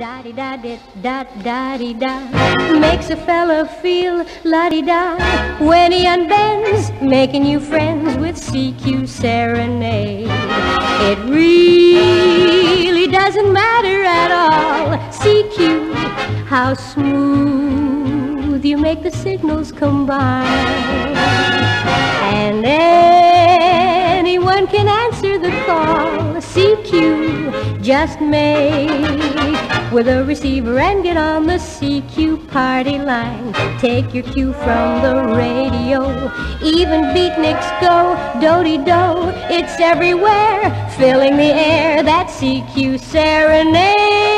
Da-di-da-di-da-da-di-da Makes a fella feel la-di-da When he unbends, making you friends with CQ Serenade. It really doesn't matter at all CQ, how smooth you make the signals combine. And anyone can answer the call CQ, just make with a receiver and get on the CQ party line. Take your cue from the radio. Even beatniks go do-de-do. It's everywhere, filling the air. That CQ serenade.